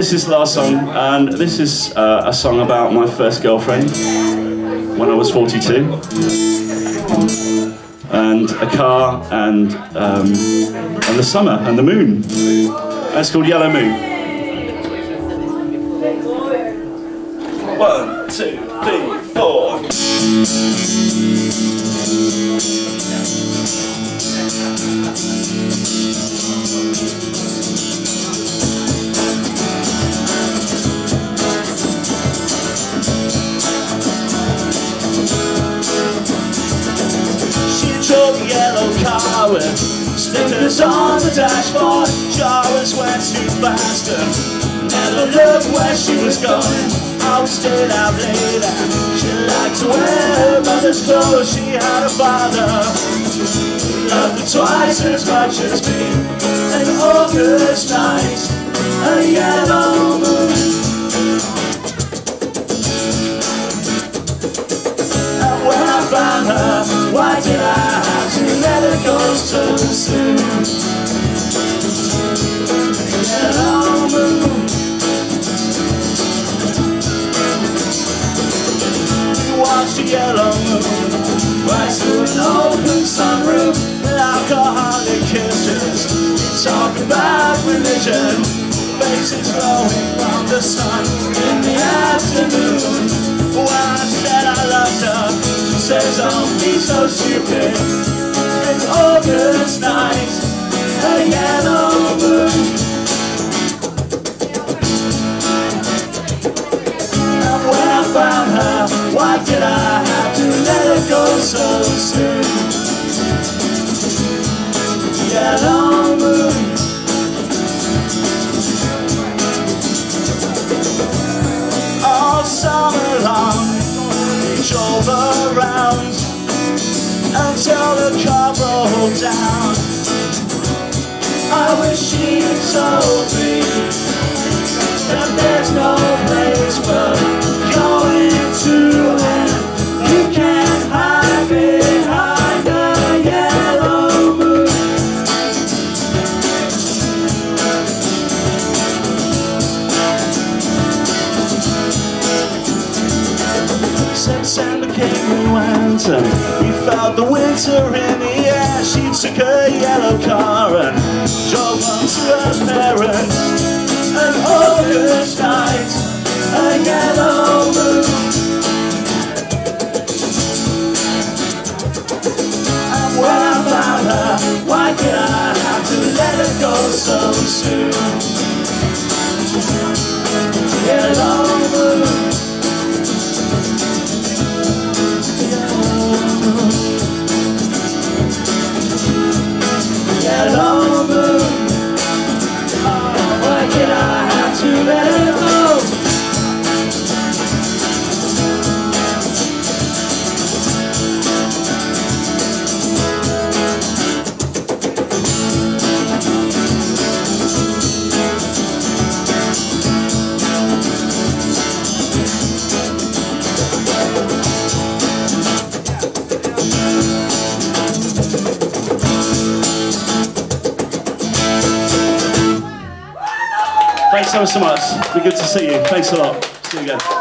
This is the last song, and this is uh, a song about my first girlfriend when I was 42. And a car, and, um, and the summer, and the moon. That's called Yellow Moon. One, two, three, four. Yellow car with stickers on the dashboard. Always went too fast never looked where she was going. Always stayed out late she liked to wear her mother's clothes. She had a father who loved her twice as much as me. An August night, a yellow moon. And when I found her, why did I have to let her so soon? Moon the yellow moon Rise through an open sunroof about religion Faces glowing from the sun In the afternoon When I said I loved her She says don't be so stupid August night A yellow And when I found her Why did I have to let her go so soon? Yellow moon all summer long around Until the car broke down. I wish she'd told me That there's no place and we felt the winter in the air. She took her yellow car and drove home to her parents An August night, a yellow moon. And when I found her, why did I have to let her go so soon? Thanks so, so much. Be good to see you. Thanks a lot. See you again.